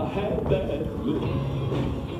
I had that look.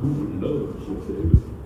who knows if they would